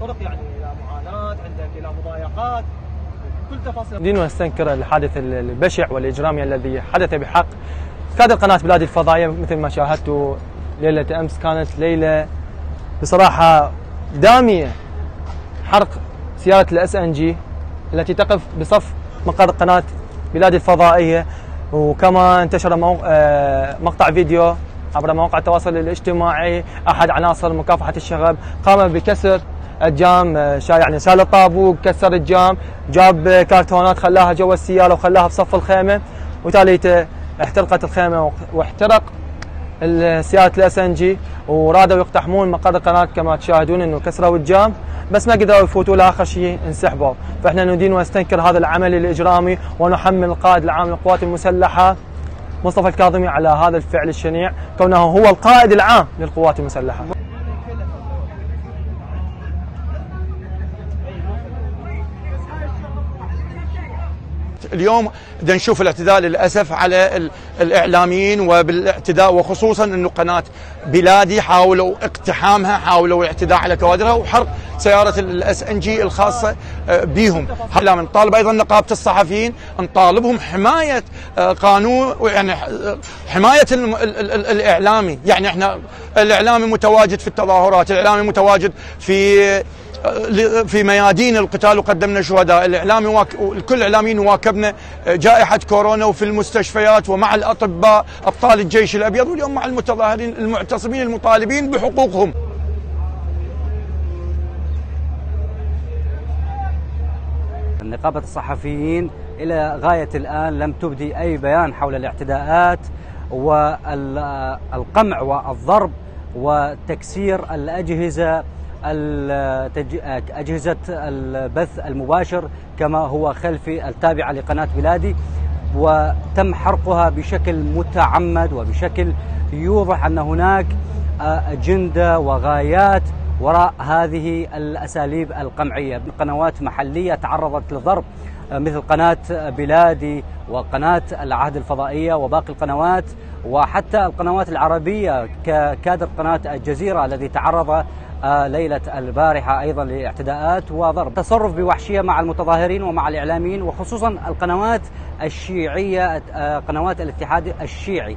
طرق يعني إلى معاناة عندك إلى مضايقات كل تفاصيل. ندين ونستنكر الحادث البشع والاجرامي الذي حدث بحق كادر قناه بلاد الفضائيه مثل ما شاهدتوا ليلة أمس كانت ليلة بصراحة دامية. حرق سيارة ال SNG التي تقف بصف مقر قناة بلاد الفضائية. وكما انتشر آه، مقطع فيديو عبر مواقع التواصل الاجتماعي أحد عناصر مكافحة الشغب قام بكسر الجام آه، يعني شال الطابوق كسر الجام جاب كرتونات خلاها جوا السيارة وخلاها بصف الخيمة. وتاليته احترقت الخيمة واحترق سيارة ال SNG ورادوا يقتحمون مقر القناه كما تشاهدون إنه كسروا الجام بس ما قدروا يفوتوا لآخر شيء انسحبوا. فإحنا ندين ونستنكر هذا العمل الإجرامي ونحمل القائد العام للقوات المسلحة مصطفى الكاظمي على هذا الفعل الشنيع كونه هو القائد العام للقوات المسلحة. اليوم بدنا نشوف الاعتداء للأسف على الإعلاميين وبالاعتداء وخصوصا إنه قناة بلادي حاولوا اقتحامها حاولوا الاعتداء على كوادرها وحرق سيارة ال SNG الخاصة آه، بهم هلا نطالب أيضا نقابة الصحفيين نطالبهم حماية آه، قانون يعني آه، حماية الإعلامي. يعني إحنا الإعلامي متواجد في التظاهرات الإعلامي متواجد في في ميادين القتال وقدمنا شهداء. الاعلامي واك... كل الاعلاميين واكبنا جائحة كورونا وفي المستشفيات ومع الأطباء أبطال الجيش الأبيض واليوم مع المتظاهرين المعتصمين المطالبين بحقوقهم. نقابة الصحفيين إلى غاية الآن لم تبدي أي بيان حول الاعتداءات والقمع والضرب وتكسير الأجهزة أجهزة البث المباشر كما هو خلفي التابعة لقناة بلادي وتم حرقها بشكل متعمد وبشكل يوضح أن هناك أجندة وغايات وراء هذه الأساليب القمعية. قنوات محلية تعرضت لضرب مثل قناة بلادي وقناة العهد الفضائية وباقي القنوات وحتى القنوات العربية ككادر قناة الجزيرة الذي تعرض آه، ليلة البارحة أيضا لاعتداءات وضرب. تصرف بوحشية مع المتظاهرين ومع الإعلاميين وخصوصا القنوات الشيعية آه، قنوات الاتحاد الشيعي.